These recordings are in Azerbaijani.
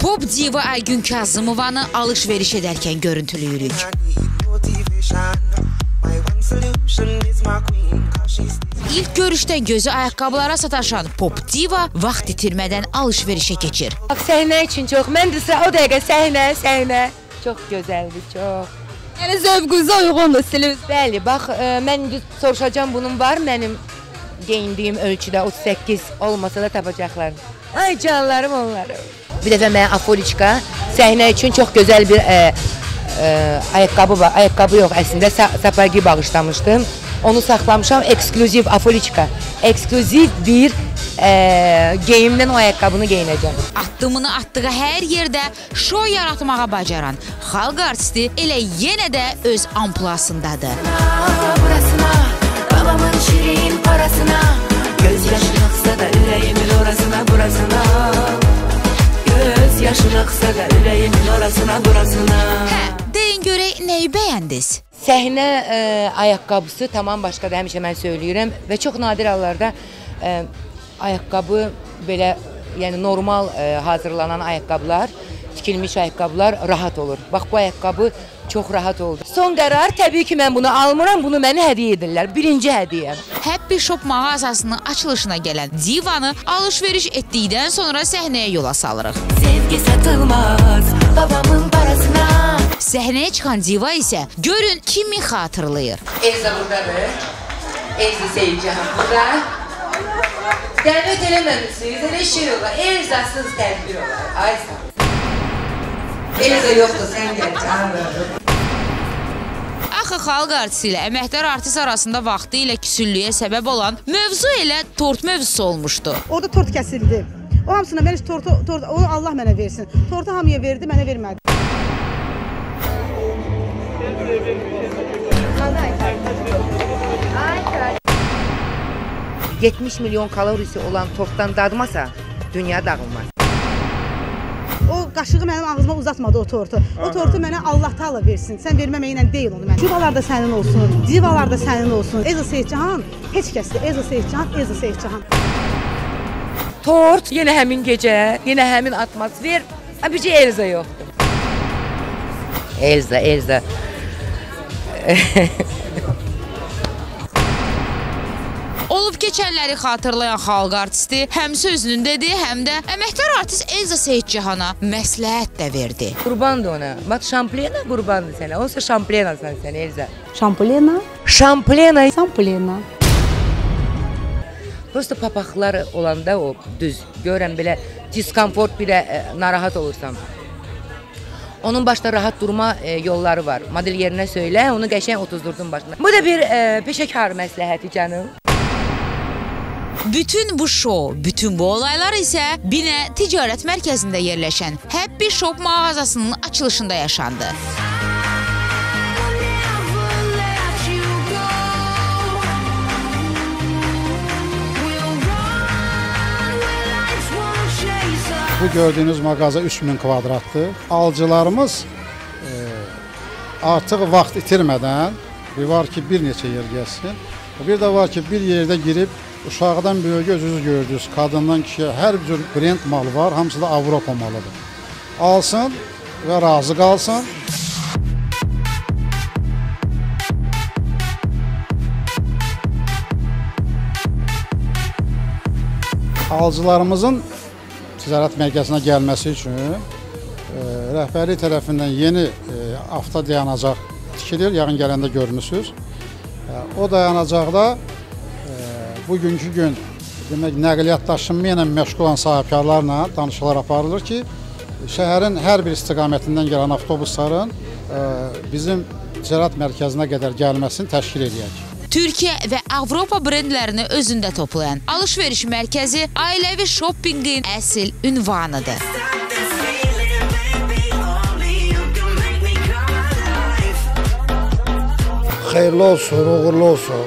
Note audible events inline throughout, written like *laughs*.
Pop diva Aygün Kazımovanı alış-veriş edərkən she's İlk görüşdən gözü ayaqqabılara sataşan pop diva vaxt itirmədən alış-verişə keçir. Bax səhnə üçün çox. Mən də o dəqiqə səhnə, səhnə çox gözəldir, çox. Yəni zövqünüzə uyğundur stiliniz. Bəli, bax ə, mən indi soruşacağam bunun var mənim geyindiyim ölçüdə 38 olmasa da tapacaqlar. Ay canlarım onları. Bir dəfə mənə Afoliçka səhnə üçün çox gözəl bir ə, ə, ayaqqabı var. Ayaqqabı yox, əslində sa sapagi bağışlamışdım. Onu saxlamışam, ekskluziv Afoliçka. Ekskluziv bir ə, geyimdən o ayaqqabını geyinəcəm. Addımını atdığı hər yerdə şou yaratmağa bacaran xalq artisti elə yenə də öz amplasındadır. burasına Babamın şirin parasına Göz yaşın aksa da yüreğimin orasına burasına Göz yaşın aksa da yüreğimin orasına burasına Hə, deyin görək nəyi bəyəndiniz? Səhnə ə, ayaqqabısı tamam başqadır, həmişə mən söyləyirəm və çox nadir hallarda ə, ayaqqabı belə yəni normal ə, hazırlanan ayaqqabılar, tikilmiş ayaqqabılar rahat olur. Bax bu ayaqqabı çox rahat oldu. Son qərar təbii ki mən bunu almıram, bunu mənə hədiyyə edirlər. Birinci hədiyyəm. Happy Shop mağazasının açılışına gələn divanı alış-veriş etdikdən sonra səhnəyə yola salırıq. Sevgi satılmaz Babamın parasına Səhnəyə çıxan diva isə görün kimi xatırlayır. Elza burdadır. Elza Seyircan burada. Dəvət eləməmisiniz, elə şey olar. Elzasız tədbir olar. Ay sağ. Elza yoxdur, sən gəl canım. Axı xalq artisti ilə əməkdar artist arasında vaxtı ilə küsüllüyə səbəb olan mövzu elə tort mövzusu olmuşdu. Orada tort kəsildi. O hamısına mən heç tortu, tort, onu Allah mənə versin. Tortu hamıya verdi, mənə vermədi. 70 milyon kalorisi olan tortdan dadmasa dünya dağılmaz. Qaşığı mənim ağzıma uzatmadı o tortu. O tortu mənə Allah Taala versin. Sən verməməklə deyil onu mən. Divalar da sənin olsun, divalar da sənin olsun. Elza Seyidcan heç kəsdir. Elza Seyidcan, Elza Seyidcan. Tort yenə həmin gecə, yenə həmin atmosfer. Ha bircə Elza yoxdur. Elza, Elza. *laughs* Olub keçənləri xatırlayan xalq artisti həm sözünün dedi, həm də əməkdar artist Elza Seyidcihana məsləhət də verdi. Qurbandır ona. Bax şamplena qurbandır sənə. Olsa şamplenasan sən Elza. Şampulena, Şamplena. sampulena. Prosta papaqlar olanda o düz görürəm belə diskomfort bir ə, narahat olursan. Onun başda rahat durma e, yolları var. Model yerinə söylə, onu qəşəng otuzdurdun başına. Bu da bir e, peşəkar məsləhəti canım. Bütün bu şou, bütün bu olaylar isə Binə ticarət mərkəzində yerləşən Happy Shop mağazasının açılışında yaşandı. Bu gördüyünüz mağaza 3000 kvadratdır. Alıcılarımız e, artıq vaxt itirmədən bir var ki, bir neçə yer gəlsin. Bir də var ki, bir yerdə girib uşaqdan böyüyə özünüz gördünüz, qadından kişiyə hər cür brend mal var, hamısı da Avropa malıdır. Alsın və razı qalsın. Alıcılarımızın ticarət mərkəzinə gəlməsi üçün e, rəhbərlik tərəfindən yeni e, avto dayanacaq tikilir, yağın gələndə görmüsüz. E, o dayanacaqda bugünkü gün demək nəqliyyat daşınma ilə məşğul olan sahibkarlarla danışıqlar aparılır ki, şəhərin hər bir istiqamətindən gələn avtobusların e, bizim ticarət mərkəzinə qədər gəlməsini təşkil edəcək. Türkiyə və Avropa brendlərini özündə toplayan alış-veriş mərkəzi ailəvi shoppinqin əsl ünvanıdır. Xeyirli olsun, uğurlu olsun,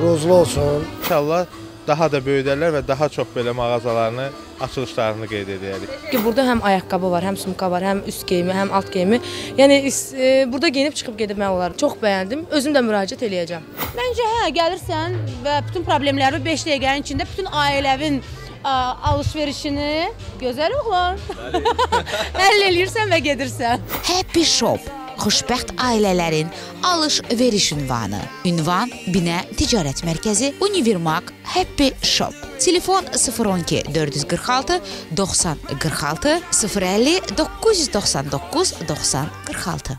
ruzlu olsun. İnşallah daha da böyüdərlər və daha çox belə mağazalarını açılışlarını qeyd edərik. Ki burada həm ayaqqabı var, həm sumka var, həm üst geyimi, həm alt geyimi. Yəni e, burada geyinib çıxıb gedib mən olar. Çox bəyəndim. Özüm də müraciət eləyəcəm. Məncə hə, gəlirsən və bütün problemləri 5 dəqiqənin içində bütün ailəvin alış-verişini gözəl oğlan. *laughs* Həll eləyirsən və gedirsən. Happy Shop xoşbəxt ailələrin alış-veriş ünvanı. Ünvan Binə Ticarət Mərkəzi, Univermaq Happy Shop. Telefon 012 446 90 46 050 999 90 46.